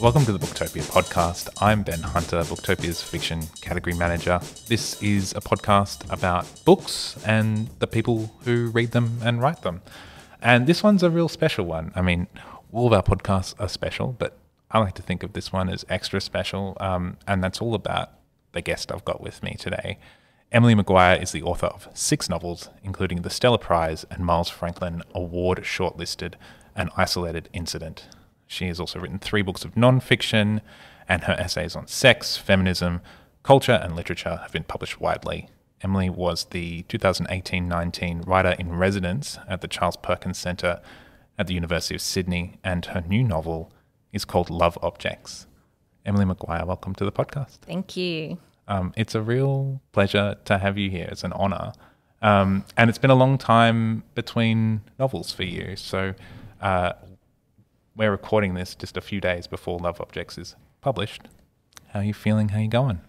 Welcome to the Booktopia podcast. I'm Ben Hunter, Booktopia's fiction category manager. This is a podcast about books and the people who read them and write them. And this one's a real special one. I mean, all of our podcasts are special, but I like to think of this one as extra special. Um, and that's all about the guest I've got with me today. Emily Maguire is the author of six novels, including the Stella Prize and Miles Franklin Award shortlisted An Isolated Incident. She has also written three books of non-fiction, and her essays on sex, feminism, culture, and literature have been published widely. Emily was the 2018 19 Writer in Residence at the Charles Perkins Centre at the University of Sydney, and her new novel is called Love Objects. Emily Maguire, welcome to the podcast. Thank you. Um, it's a real pleasure to have you here. It's an honour. Um, and it's been a long time between novels for you. So uh, we're recording this just a few days before Love Objects is published. How are you feeling? How are you going?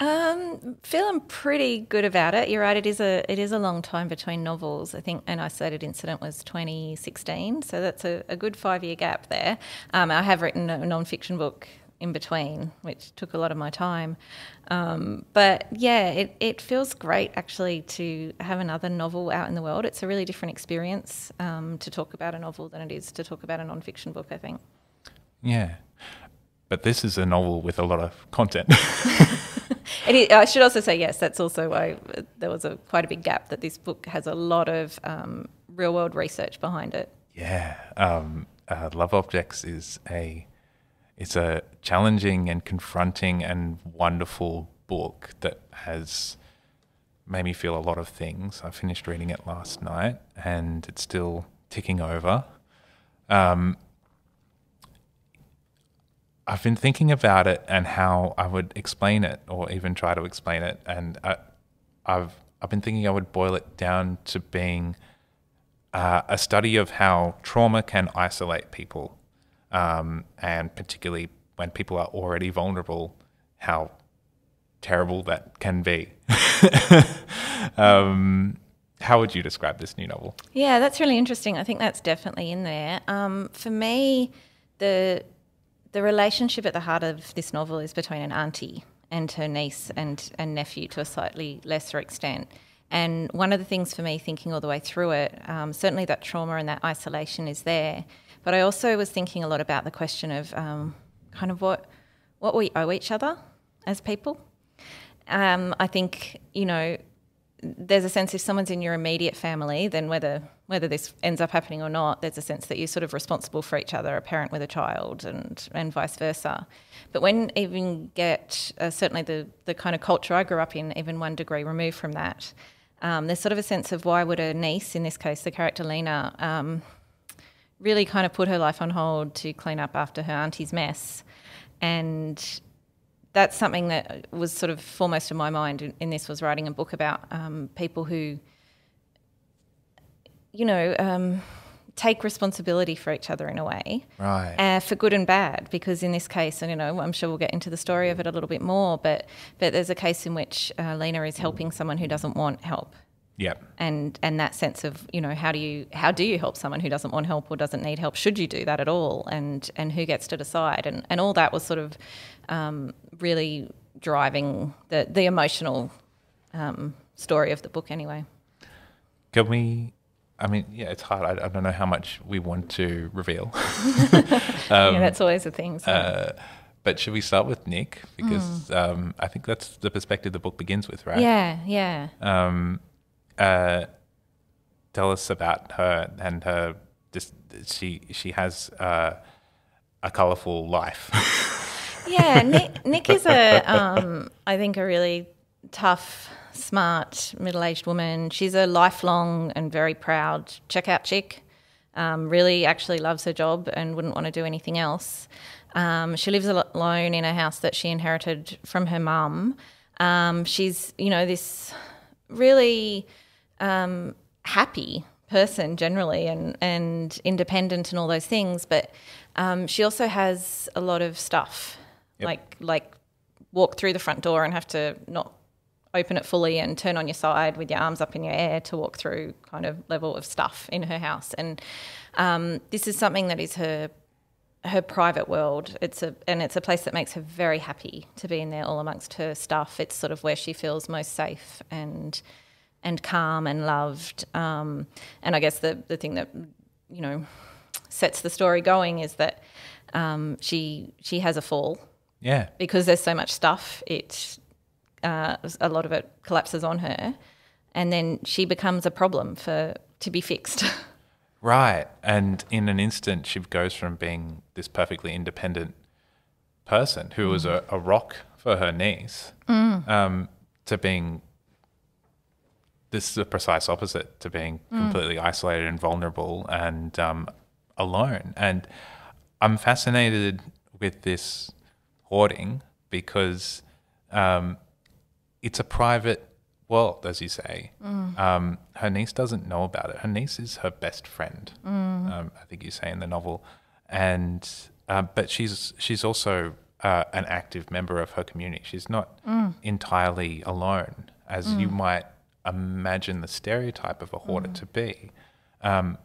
Um, feeling pretty good about it. You're right. It is a it is a long time between novels. I think an isolated incident was 2016, so that's a, a good five year gap there. Um, I have written a non fiction book in between, which took a lot of my time. Um, but yeah, it, it feels great actually to have another novel out in the world. It's a really different experience um, to talk about a novel than it is to talk about a non-fiction book, I think. Yeah. But this is a novel with a lot of content. And I should also say, yes, that's also why there was a quite a big gap that this book has a lot of um, real world research behind it. Yeah. Um, uh, Love Objects is a it's a challenging and confronting and wonderful book that has made me feel a lot of things. I finished reading it last night and it's still ticking over. Um, I've been thinking about it and how I would explain it or even try to explain it. And I, have I've been thinking I would boil it down to being uh, a study of how trauma can isolate people um, and particularly when people are already vulnerable, how terrible that can be. um, how would you describe this new novel? Yeah, that's really interesting. I think that's definitely in there. Um, for me, the the relationship at the heart of this novel is between an auntie and her niece and, and nephew to a slightly lesser extent. And one of the things for me, thinking all the way through it, um, certainly that trauma and that isolation is there. But I also was thinking a lot about the question of um, kind of what what we owe each other as people. Um, I think you know there's a sense if someone's in your immediate family, then whether whether this ends up happening or not, there's a sense that you're sort of responsible for each other, a parent with a child, and and vice versa. But when even get uh, certainly the the kind of culture I grew up in, even one degree removed from that, um, there's sort of a sense of why would a niece, in this case, the character Lena, um, really kind of put her life on hold to clean up after her auntie's mess. And that's something that was sort of foremost in my mind in, in this was writing a book about um, people who, you know, um, take responsibility for each other in a way, right? Uh, for good and bad. Because in this case, and you know, I'm sure we'll get into the story of it a little bit more, but but there's a case in which uh, Lena is helping someone who doesn't want help, yeah. And and that sense of, you know, how do you how do you help someone who doesn't want help or doesn't need help? Should you do that at all? And and who gets to decide? And and all that was sort of um, really driving the the emotional um, story of the book anyway. Can we I mean, yeah, it's hard. I, I, don't know how much we want to reveal. um, yeah, that's always the thing. So. Uh, but should we start with Nick because mm. um, I think that's the perspective the book begins with, right? Yeah, yeah. Um, uh, tell us about her and her. Just she she has uh, a colourful life. yeah, Nick, Nick is a um, I think a really tough, smart, middle-aged woman. She's a lifelong and very proud checkout chick. Um, really, actually loves her job and wouldn't want to do anything else. Um, she lives alone in a house that she inherited from her mum. Um, she's, you know, this really um, happy person generally and, and independent and all those things, but um, she also has a lot of stuff, yep. like like walk through the front door and have to not open it fully and turn on your side with your arms up in your air to walk through kind of level of stuff in her house. And um, this is something that is her her private world. It's a and it's a place that makes her very happy to be in there, all amongst her stuff. It's sort of where she feels most safe and and calm and loved. Um, and I guess the the thing that you know sets the story going is that um, she she has a fall Yeah. because there's so much stuff. It uh, a lot of it collapses on her, and then she becomes a problem for to be fixed. Right. And in an instant, she goes from being this perfectly independent person who was a, a rock for her niece um, to being this is the precise opposite to being completely isolated and vulnerable and um, alone. And I'm fascinated with this hoarding because um, it's a private world, as you say. Um, her niece doesn't know about it. Her niece is her best friend. Um, I think you say in the novel, and uh, but she's she's also uh, an active member of her community. She's not entirely alone, as you might imagine the stereotype of a hoarder to be. Um,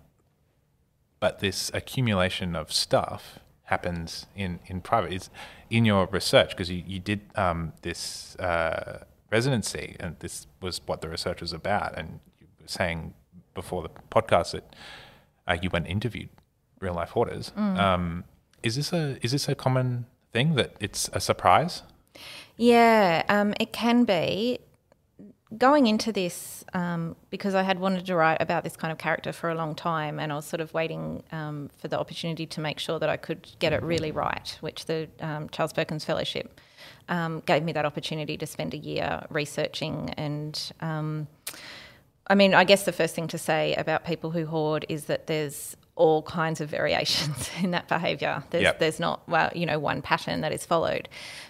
but this accumulation of stuff happens in, in private. It's in your research because you, you did um, this uh, residency, and this was what the research was about. And you were saying before the podcast that uh, you went and interviewed real life hoarders. Um, is this a is this a common thing that it's a surprise? Yeah, um, it can be. Going into this, um, because I had wanted to write about this kind of character for a long time, and I was sort of waiting um, for the opportunity to make sure that I could get it really right, which the um, Charles Perkins Fellowship um, gave me that opportunity to spend a year researching. And um, I mean, I guess the first thing to say about people who hoard is that there's all kinds of variations in that behaviour. There's, Yep. there's not, well, you know, one pattern that is followed.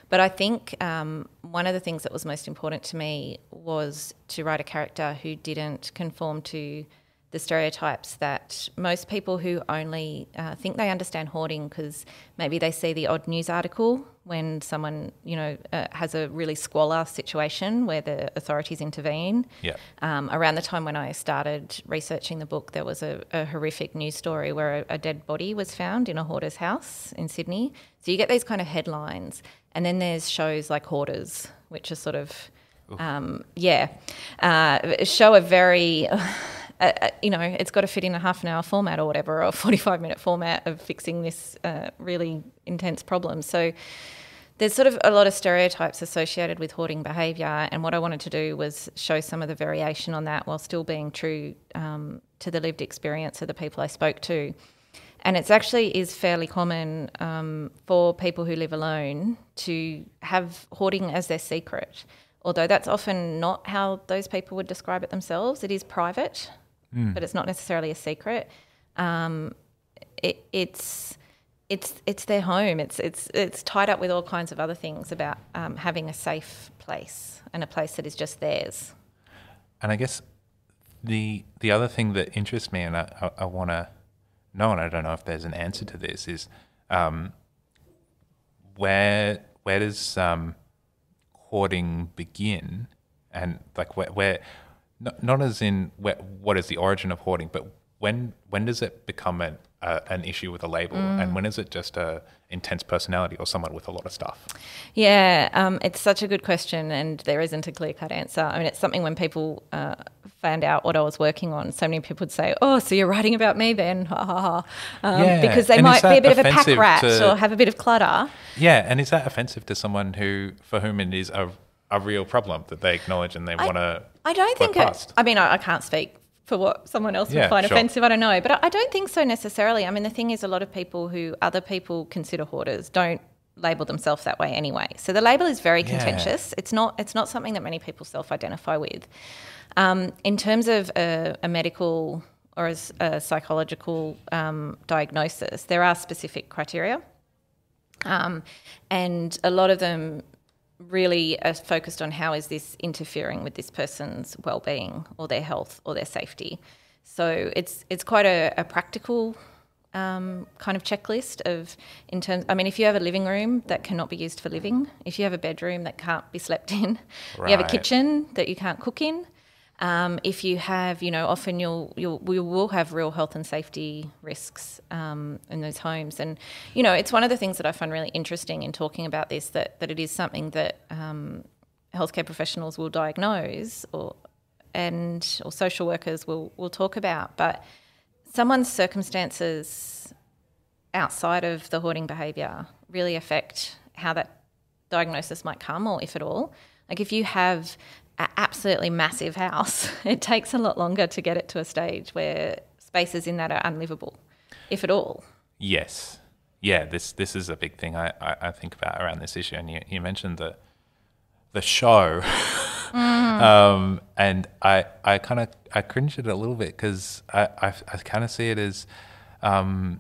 But I think um, one of the things that was most important to me was to write a character who didn't conform to the stereotypes that most people who only uh, think they understand hoarding because maybe they see the odd news article when someone, you know, uh, has a really squalor situation where the authorities intervene. Yeah. Um, around the time when I started researching the book, there was a, a horrific news story where a, a dead body was found in a hoarder's house in Sydney. So you get these kind of headlines, and then there's shows like Hoarders, which are sort of, um, yeah, uh, show a very. Uh, uh, you know, it's got to fit in a half an hour format or whatever, or a 45 minute format of fixing this uh, really intense problem. So, there's sort of a lot of stereotypes associated with hoarding behaviour, and what I wanted to do was show some of the variation on that while still being true um, to the lived experience of the people I spoke to. And it actually is fairly common um, for people who live alone to have hoarding as their secret, although that's often not how those people would describe it themselves. It is private, but it's not necessarily a secret. Um, it, it's it's it's their home. It's it's it's tied up with all kinds of other things about um, having a safe place and a place that is just theirs. And I guess the the other thing that interests me, and I, I, I want to know, and I don't know if there's an answer to this, is um, where where does um, hoarding begin, and like where, where not, not as in where, what is the origin of hoarding, but when when does it become an uh, an issue with a label, and when is it just a intense personality or someone with a lot of stuff? Yeah, um, it's such a good question, and there isn't a clear cut answer. I mean, it's something when people uh, found out what I was working on, so many people would say, "Oh, so you're writing about me then?" Ha ha ha. Um, Yeah, Because they and might be a bit of a pack rat to- or have a bit of clutter. Yeah, and is that offensive to someone who for whom it is a a real problem that they acknowledge and they want to? I don't think it. I mean, I, I can't speak for what someone else Yeah, would find sure. offensive. I don't know, but I, I don't think so necessarily. I mean, the thing is, a lot of people who other people consider hoarders don't label themselves that way anyway. So the label is very Yeah. contentious. It's not. It's not something that many people self-identify with. Um, in terms of a, a medical or as a psychological um, diagnosis, there are specific criteria. Um, and a lot of them really are focused on how is this interfering with this person's well-being or their health or their safety. So it's it's quite a, a practical um, kind of checklist of in terms. I mean, if you have a living room that cannot be used for living, if you have a bedroom that can't be slept in, you have a kitchen that you can't cook in. Um, if you have, you know, often you'll, you'll we will have real health and safety risks um, in those homes, and you know, it's one of the things that I find really interesting in talking about this that that it is something that um, healthcare professionals will diagnose or and or social workers will will talk about, but someone's circumstances outside of the hoarding behaviour really affect how that diagnosis might come, or if at all. Like if you have absolutely massive house, it takes a lot longer to get it to a stage where spaces in that are unlivable, if at all. Yes. Yeah, this this is a big thing I, I, I think about around this issue. And you, you mentioned the the show. Mm. um, and I I kind of I cringe at it a little bit because I, I, I kind of see it as um,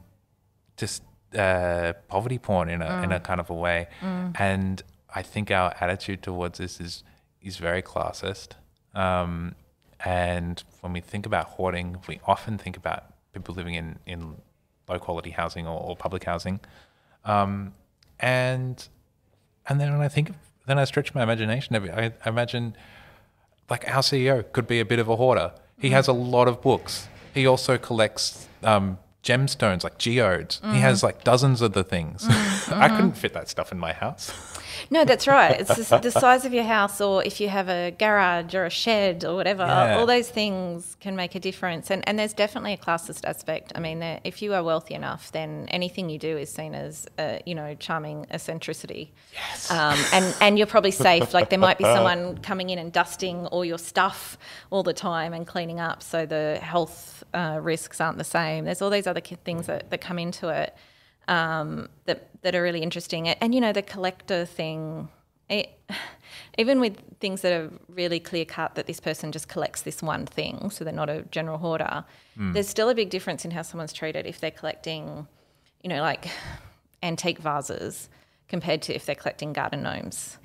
just uh, poverty porn in a mm. in a kind of a way. Mm. And I think our attitude towards this is is very classist. Um, and when we think about hoarding, we often think about people living in, in low quality housing or, or public housing. Um, and and then when I think, then I stretch my imagination a bit. I, I imagine like our CEO could be a bit of a hoarder. He mm. has a lot of books. He also collects um, gemstones like geodes. Mm. He has like dozens of the things. Mm-hmm. I couldn't fit that stuff in my house. No, that's right. It's the, the, size of your house, or if you have a garage or a shed or whatever. Yeah. All those things can make a difference, and and there's definitely a classist aspect. I mean, if you are wealthy enough, then anything you do is seen as a, you know charming eccentricity. Yes. Um, and and you're probably safe. Like there might be someone coming in and dusting all your stuff all the time and cleaning up, so the health uh, risks aren't the same. There's all these other things that, that come into it um, that that are really interesting. And you know, the collector thing. It, even with things that are really clear cut that this person just collects this one thing, so they're not a general hoarder, mm. there's still a big difference in how someone's treated if they're collecting, you know, like antique vases compared to if they're collecting garden gnomes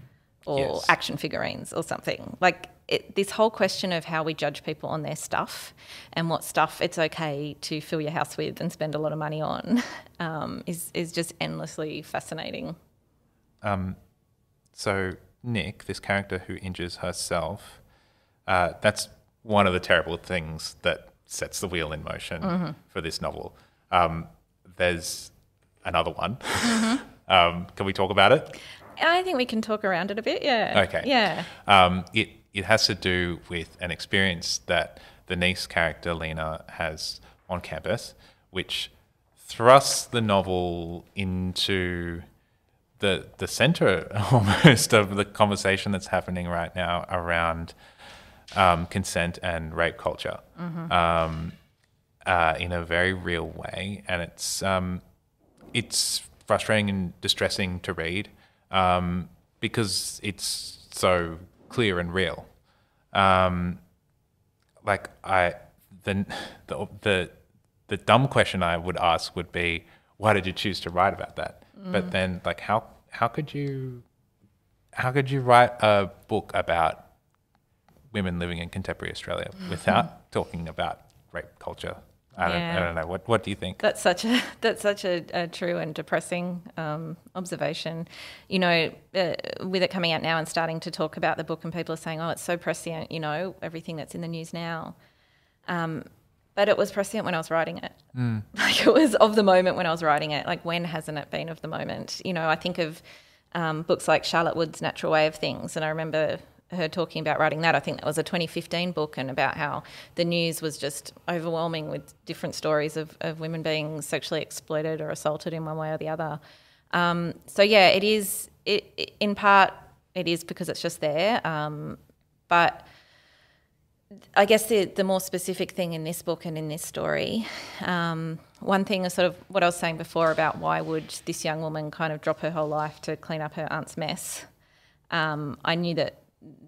or yes. action figurines or something. Like it, this whole question of how we judge people on their stuff and what stuff it's okay to fill your house with and spend a lot of money on um, is is just endlessly fascinating. Um, so Nick, this character who injures herself, uh, that's one of the terrible things that sets the wheel in motion mm-hmm. for this novel. Um, there's another one. Mm-hmm. Um, can we talk about it? I think we can talk around it a bit. Yeah. Okay. Yeah. Um, it it has to do with an experience that the niece character Lena has on campus, which thrusts the novel into the the center almost of the conversation that's happening right now around um, consent and rape culture mm-hmm. um, uh, in a very real way, and it's um, it's frustrating and distressing to read um, because it's so clear and real. Um, like I, the, the the the dumb question I would ask would be, why did you choose to write about that? Mm. But then, like, how how could you how could you write a book about women living in contemporary Australia without talking about rape culture I don't, yeah. I don't know. What What do you think? That's such a that's such a, a true and depressing um, observation. You know, uh, with it coming out now and starting to talk about the book, and people are saying, "Oh, it's so prescient." You know, everything that's in the news now. Um, but it was prescient when I was writing it. Mm. Like it was of the moment when I was writing it. Like when hasn't it been of the moment? You know, I think of um, books like Charlotte Wood's Natural Way of Things, and I remember her talking about writing that. I think that was a 2015 book and about how the news was just overwhelming with different stories of, of women being sexually exploited or assaulted in one way or the other. Um, so yeah, it is. It, it, in part it is because it's just there, um, but. I guess the, the more specific thing in this book and in this story, um, one thing is sort of what I was saying before about why would this young woman kind of drop her whole life to clean up her aunt's mess. Um, I knew that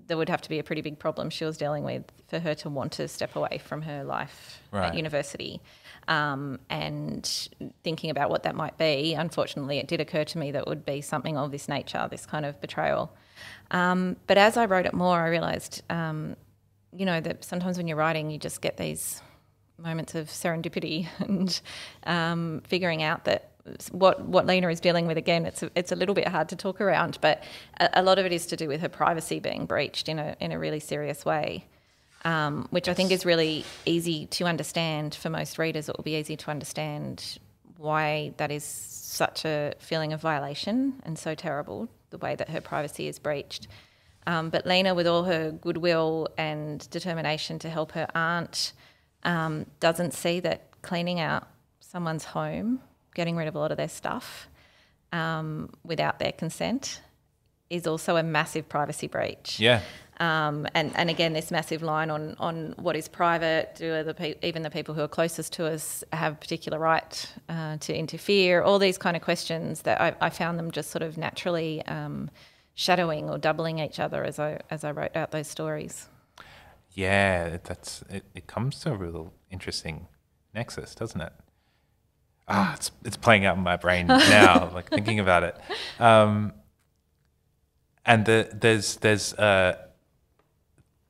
there would have to be a pretty big problem she was dealing with for her to want to step away from her life right. at university. Um, and thinking about what that might be, unfortunately, it did occur to me that it would be something of this nature, this kind of betrayal. Um, but as I wrote it more, I realised, um, you know, that sometimes when you're writing, you just get these moments of serendipity and um, figuring out that what what Lena is dealing with again, it's a, it's a little bit hard to talk around, but a, a, lot of it is to do with her privacy being breached in a in a really serious way. um, which I think is really easy to understand for most readers. It will be easy to understand why that is such a feeling of violation and so terrible, the way that her privacy is breached. Um, but Lena, with all her goodwill and determination to help her aunt, um, doesn't see that cleaning out someone's home, getting rid of a lot of their stuff um, without their consent, is also a massive privacy breach. Yeah. Um, and, and again, this massive line on, on what is private. Do the pe- even the people who are closest to us have a particular right uh, to interfere? All these kind of questions that I, I found them just sort of naturally um, shadowing or doubling each other as I as I wrote out those stories. Yeah, that's it, it comes to a real interesting nexus, doesn't it? Ah, it's it's playing out in my brain now, like thinking about it. Um, and the, there's there's uh,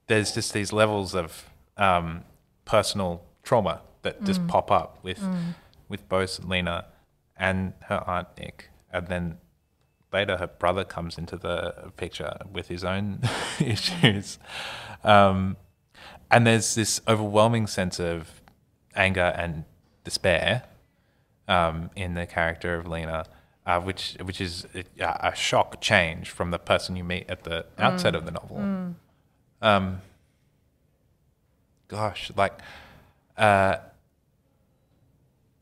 there's just these levels of um, personal trauma that just Mm. pop up with with both Lena and her aunt Nick, and then later her brother comes into the picture with his own issues, um, and there's this overwhelming sense of anger and despair um, in the character of Lena. Uh, which which is a, a shock change from the person you meet at the outset of the novel. Um, gosh, like, uh,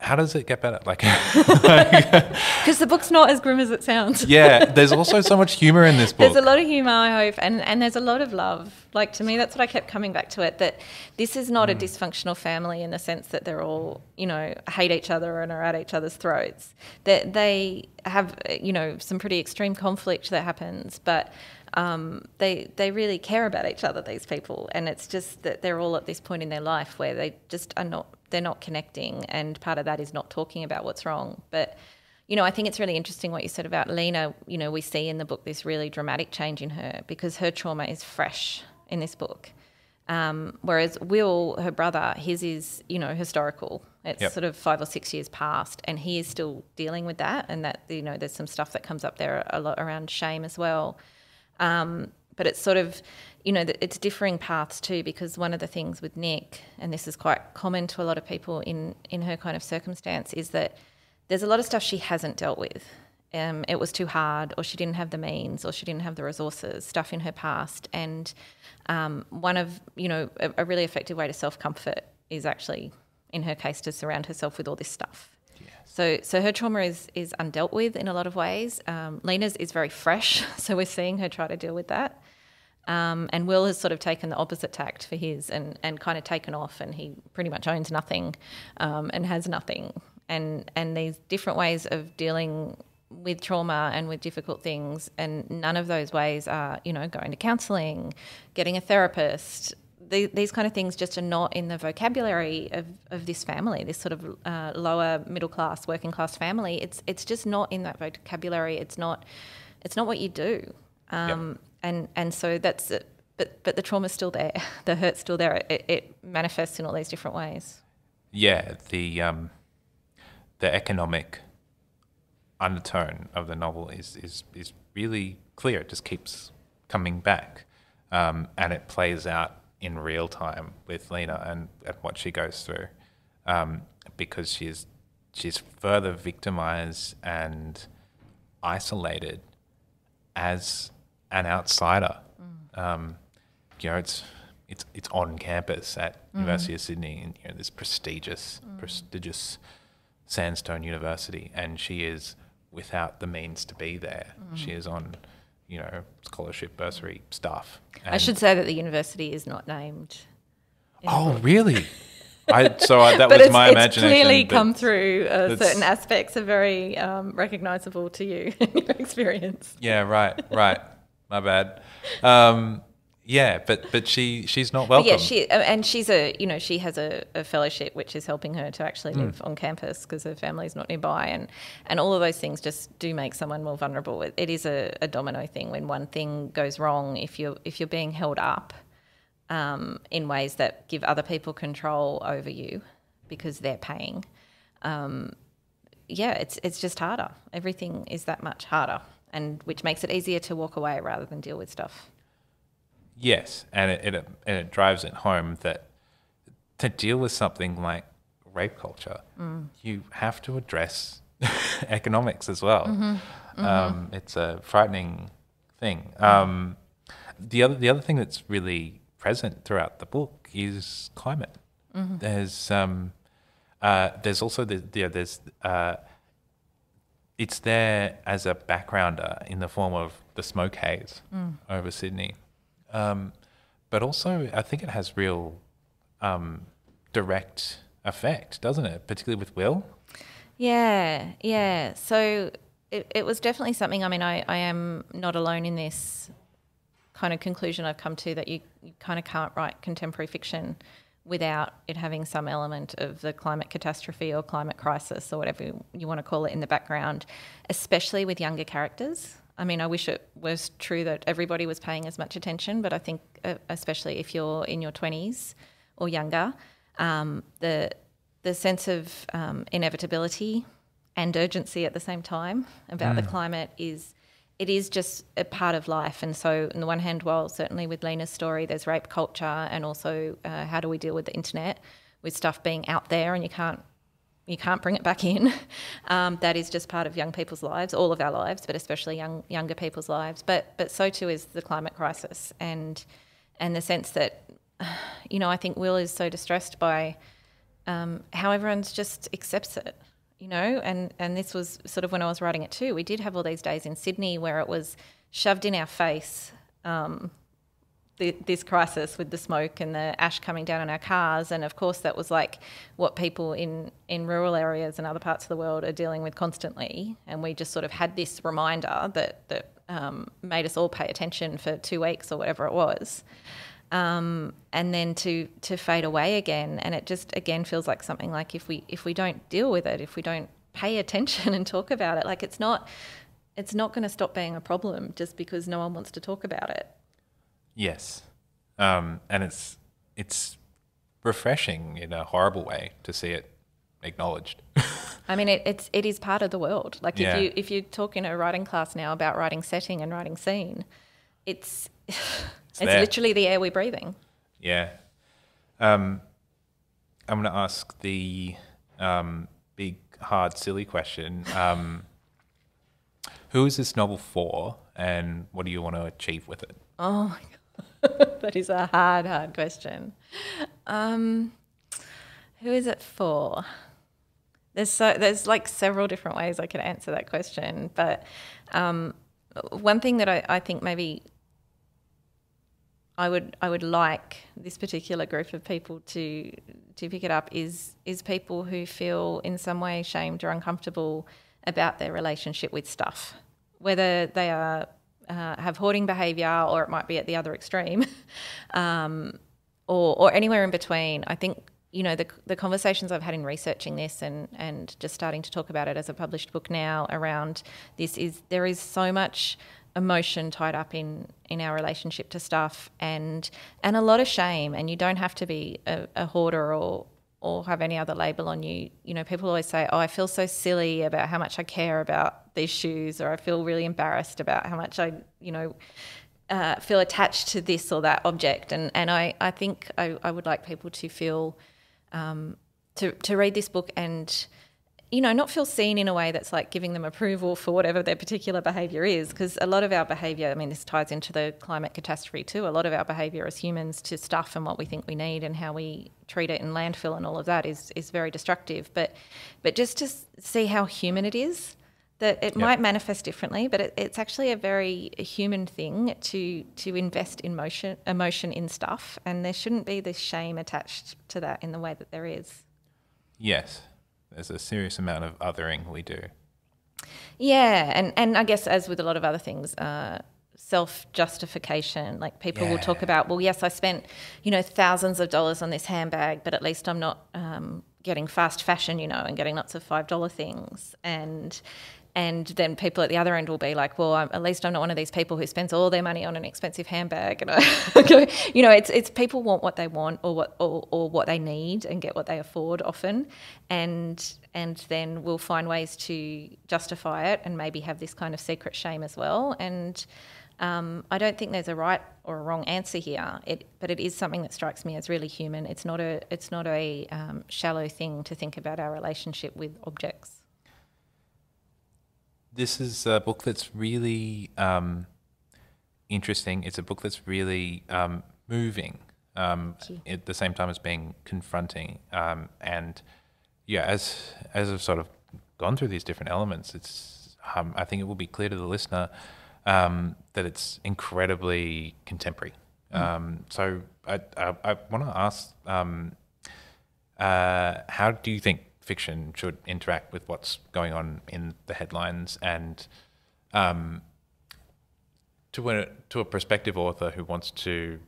how does it get better? Like, Because the book's not as grim as it sounds. yeah, there's also so much humor in this book. There's a lot of humour, I hope, and, and there's a lot of love. Like to me, that's what I kept coming back to it. That this is not a dysfunctional family in the sense that they're all, you know, hate each other and are at each other's throats. That they have, you know, some pretty extreme conflict that happens, but um, they they really care about each other. These people, and it's just that they're all at this point in their life where they just are not. They're not connecting, and part of that is not talking about what's wrong, but you know, I think it's really interesting what you said about Lena. You know, we see in the book this really dramatic change in her because her trauma is fresh in this book. Um, whereas Will, her brother, his is, you know, historical. It's Yep. sort of five or six years past, and he is still dealing with that. And that, you know, there's some stuff that comes up there a lot around shame as well. Um, but it's sort of, you know, it's differing paths too, because one of the things with Nick, and this is quite common to a lot of people in, in her kind of circumstance, is that there's a lot of stuff she hasn't dealt with. Um, it was too hard, or she didn't have the means, or she didn't have the resources, stuff in her past. And um, one of, you know, a, a really effective way to self comfort is actually, in her case, to surround herself with all this stuff. So, so her trauma is is undealt with in a lot of ways. Um, Lena's is very fresh, so we're seeing her try to deal with that. Um, and Will has sort of taken the opposite tact for his and, and kind of taken off, and he pretty much owns nothing um, and has nothing. And and these different ways of dealing with trauma and with difficult things, and none of those ways are you know going to counselling, getting a therapist. The, these kind of things just are not in the vocabulary of, of this family, this sort of uh, lower middle class, working class family. It's it's just not in that vocabulary. It's not it's not what you do. Um, And and so that's it. But but the trauma's still there. The hurt's still there. It, it manifests in all these different ways. yeah, the um, the economic undertone of the novel is is is really clear. It just keeps coming back, um, and it plays out in real time with Lena and, and what she goes through, um, because she's she's further victimized and isolated as an outsider. Um, you know, it's it's it's on campus at University of Sydney, in you know this prestigious prestigious Sandstone University, and she is without the means to be there. She is on, you know, scholarship bursary stuff. I should say that the university is not named. Oh, really? I so I, that but was it's, my it's imagination. clearly but- come through. Uh, certain aspects are very um, recognisable to you in your experience. Yeah, right, right. My bad. Um, yeah, but but she she's not But welcome. yeah, she and she's a you know she has a, a fellowship which is helping her to actually Hmm. live on campus because her family's not nearby, and and all of those things just do make someone more vulnerable. It, it is a, a domino thing when one thing goes wrong. If you're if you're being held up um, in ways that give other people control over you because they're paying, um, yeah, it's it's just harder. Everything is that much harder, and which makes it easier to walk away rather than deal with stuff. Yes, and it, it and it drives it home that to deal with something like rape culture, you have to address economics as well. Um, it's a frightening thing. Um, the other the other thing that's really present throughout the book is climate. There's um, uh, there's also the, the there's uh, it's there as a backgrounder in the form of the smoke haze over Sydney, um, but also I think it has real um, direct effect, doesn't it? Particularly with Will. Yeah, yeah. So it, it was definitely something. I mean, I, I am not alone in this kind of conclusion I've come to that you, you kind of can't write contemporary fiction without it having some element of the climate catastrophe or climate crisis or whatever you want to call it in the background, especially with younger characters. I mean, I wish it was true that everybody was paying as much attention, but I think, uh, especially if you're in your 20s or younger, um, the the sense of um, inevitability and urgency at the same time about the climate is it is just a part of life. And so, on the one hand, while certainly with Lena's story, there's rape culture, and also uh, how do we deal with the internet, with stuff being out there, and you can't you can't bring it back in. Um, that is just part of young people's lives, all of our lives, but especially young younger people's lives. But but so too is the climate crisis, and and the sense that you know I think Will is so distressed by um, how everyone's just accepts it, you know. And and this was sort of when I was writing it too. We did have all these days in Sydney where it was shoved in our face. Um, the, this crisis with the smoke and the ash coming down on our cars, and of course that was like what people in in rural areas and other parts of the world are dealing with constantly. And we just sort of had this reminder that that um, made us all pay attention for two weeks or whatever it was um, and then to to fade away again. And it just again feels like something like if we if we don't deal with it, if we don't pay attention and talk about it, like it's not it's not going to stop being a problem just because no one wants to talk about it. Yes, um, and it's it's refreshing in a horrible way to see it acknowledged. I mean, it, it's it is part of the world. Like Yeah. if you if you talk in a writing class now about writing setting and writing scene, it's it's, there. literally the air we're breathing. yeah. Um, I'm going to ask the um, big, hard, silly question. Um, who is this novel for, and what do you want to achieve with it? Oh my god, that is a hard, hard question. Um, who is it for? There's so there's like several different ways I could answer that question, but um, one thing that I, I think maybe I would I would like this particular group of people to to pick it up is is people who feel in some way shamed or uncomfortable about their relationship with stuff, whether they are uh, have hoarding behaviour or it might be at the other extreme, um, or or anywhere in between. I think you know the the conversations I've had in researching this and and just starting to talk about it as a published book now around this is there is so much emotion tied up in in our relationship to stuff and and a lot of shame and you don't have to be a, a hoarder or or have any other label on you. You know people always say oh i feel so silly about how much i care about these shoes or i feel really embarrassed about how much i you know uh, feel attached to this or that object. And and i i think i, I would like people to feel um, to to read this book and you know, not feel seen in a way that's like giving them approval for whatever their particular behaviour is. Because a lot of our behaviour, I mean, this ties into the climate catastrophe too. A lot of our behaviour as humans to stuff and what we think we need and how we treat it in landfill and all of that is is very destructive. But but just to see how human it is, that it might manifest differently, but it, it's actually a very human thing to to invest in motion emotion in stuff, and there shouldn't be this shame attached to that in the way that there is. Yes, there's a serious amount of othering we do. Yeah, and and I guess as with a lot of other things, uh, self justification. Like people will talk about, well, yes, I spent you know thousands of dollars on this handbag, but at least I'm not um, getting fast fashion, you know, and getting lots of five dollar things and. And then people at the other end will be like, "Well, I'm, at least I'm not one of these people who spends all their money on an expensive handbag." And I you know, it's it's people want what they want or what or, or what they need and get what they afford often, and and then we'll find ways to justify it and maybe have this kind of secret shame as well. And Um, I don't think there's a right or a wrong answer here, it, but it is something that strikes me as really human. It's not a it's not a um, shallow thing to think about our relationship with objects. This is a book that's really um, interesting. It's a book that's really um, moving um, at the same time as being confronting. Um, and yeah, as as I've sort of gone through these different elements, it's um, I think it will be clear to the listener um, that it's incredibly contemporary. Mm. so I I, I want to ask, um, uh, how do you think fiction should interact with what's going on in the headlines and um, to a to a prospective author who wants to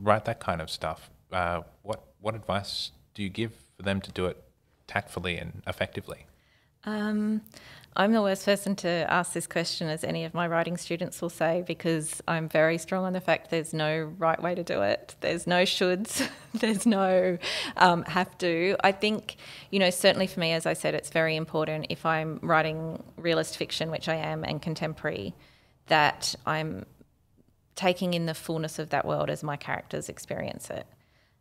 write that kind of stuff, uh, what what advice do you give for them to do it tactfully and effectively? Um, I'm the worst person to ask this question, as any of my writing students will say, because I'm very strong on the fact there's no right way to do it. There's no shoulds. there's no um, have to. I think, you know, certainly for me, as I said, it's very important if I'm writing realist fiction, which I am, and contemporary, that I'm taking in the fullness of that world as my characters experience it.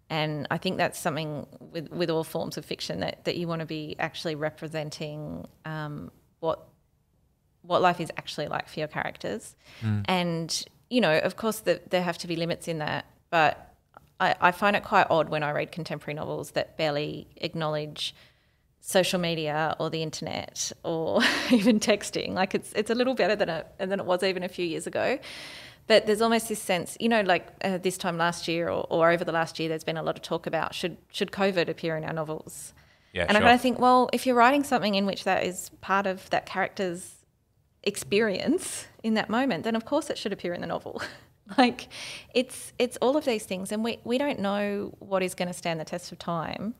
And I think that's something with, with all forms of fiction that, that you want to be actually representing um, what what life is actually like for your characters. Mm. And, you know, of course, the, there have to be limits in that. But I, I find it quite odd when I read contemporary novels that barely acknowledge social media or the internet or even texting. Like it's it's a little better than it than it was even a few years ago. But there's almost this sense, you know, like uh, this time last year or, or over the last year, there's been a lot of talk about should should COVID appear in our novels. Yeah, and sure. I kind of think, well, if you're writing something in which that is part of that character's experience in that moment, then of course it should appear in the novel. like it's it's all of these things, and we we don't know what is going to stand the test of time.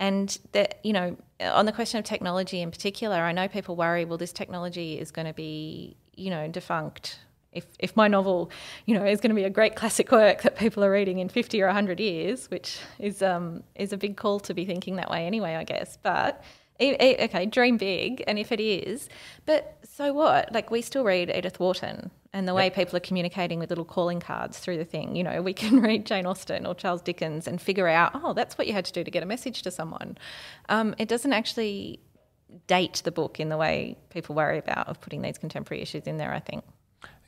And that you know, on the question of technology in particular, I know people worry, well, this technology is going to be you know defunct if, if my novel, you know, is going to be a great classic work that people are reading in 50 or 100 years, which is, um, is a big call to be thinking that way anyway, I guess. But okay, dream big, and if it is, but so what? Like we still read Edith Wharton, and the way people are communicating with little calling cards through the thing. You know, we can read Jane Austen or Charles Dickens and figure out, oh, that's what you had to do to get a message to someone. Um, it doesn't actually date the book in the way people worry about of putting these contemporary issues in there. I think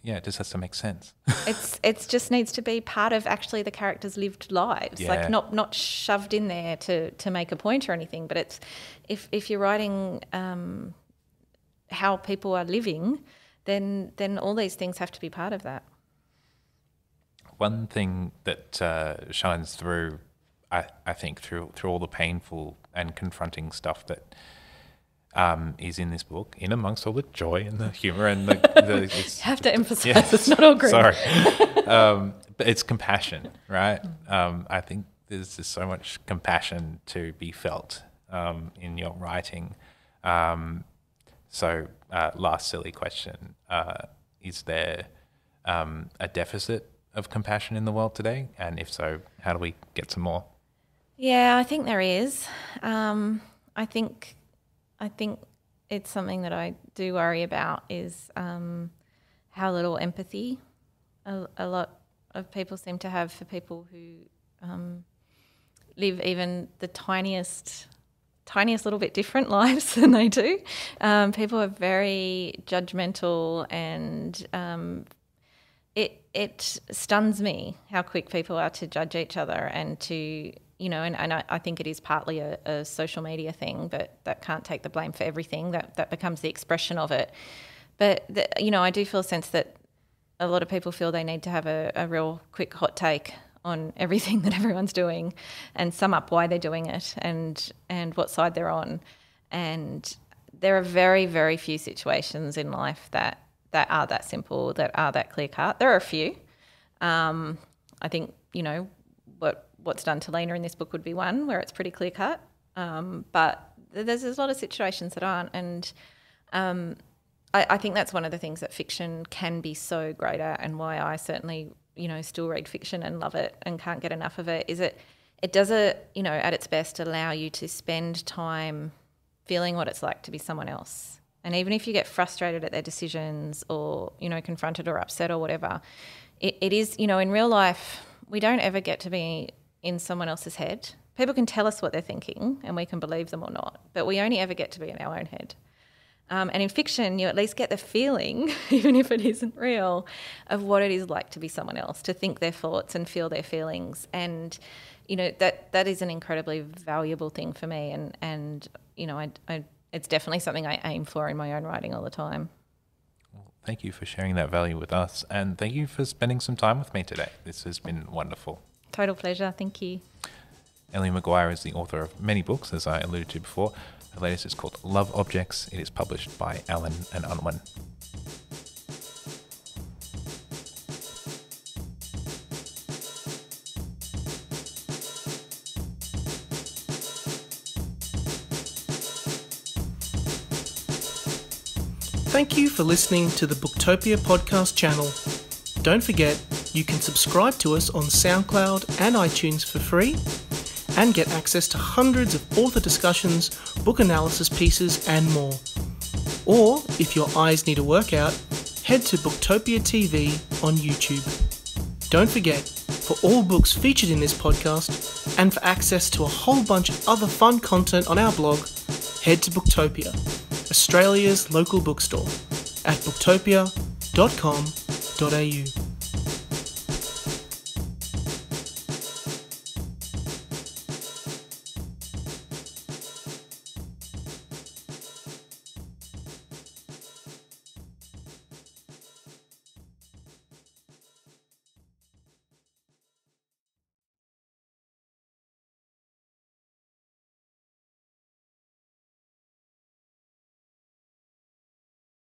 yeah, it just has to make sense. it's it's just needs to be part of actually the characters' lived lives, yeah. like not not shoved in there to to make a point or anything. But it's if if you're writing um, how people are living, then then all these things have to be part of that. One thing that uh, shines through, I I think through through all the painful and confronting stuff that um, is in this book, in amongst all the joy and the humor and the. the you have to emphasize yes, it's not all great. Sorry, um, but it's compassion, right? Um, I think there's just so much compassion to be felt um, in your writing. Um, so, uh, last silly question: uh, Is there um, a deficit of compassion in the world today? And if so, how do we get some more? Yeah, I think there is. I think I think it's something that I do worry about is um, how little empathy a, a, lot of people seem to have for people who um, live even the tiniest tiniest little bit different lives than they do. Um, people are very judgmental and um, it it stuns me how quick people are to judge each other and to you know, and, and I, I think it is partly a, a, social media thing, but that can't take the blame for everything. That that becomes the expression of it. But the, you know, I do feel a sense that a lot of people feel they need to have a, a real quick hot take on everything that everyone's doing, and sum up why they're doing it and and what side they're on. And there are very very few situations in life that that are that simple, that are that clear cut. There are a few. Um, I think you know what what's done to Lena in this book would be one where it's pretty clear cut. Um, but there's, there's, a lot of situations that aren't. And um, I, I, think that's one of the things that fiction can be so great at and why I certainly, you know, still read fiction and love it and can't get enough of it is it, it does it, you know, at its best allow you to spend time feeling what it's like to be someone else And even if you get frustrated at their decisions or, you know, confronted or upset or whatever, it, it is, you know, in real life, we don't ever get to be in someone else's head. People can tell us what they're thinking and we can believe them or not, but we only ever get to be in our own head. Um, and in fiction, you at least get the feeling, even if it isn't real, of what it is like to be someone else, to think their thoughts and feel their feelings. And, you know, that, that is an incredibly valuable thing for me. And, and you know, I, I, it's definitely something I aim for in my own writing all the time. Well, thank you for sharing that value with us. And thank you for spending some time with me today. This has been wonderful. Total pleasure. Thank you. Emily Maguire is the author of many books, as I alluded to before. The latest is called Love Objects. It is published by Allen and Unwin. Thank you for listening to the Booktopia podcast channel. Don't forget, you can subscribe to us on SoundCloud and iTunes for free and get access to hundreds of author discussions, book analysis pieces, and more. Or, if your eyes need a workout, head to Booktopia TV on YouTube. Don't forget, for all books featured in this podcast, and for access to a whole bunch of other fun content on our blog, head to Booktopia, Australia's local bookstore, at booktopia.com.au.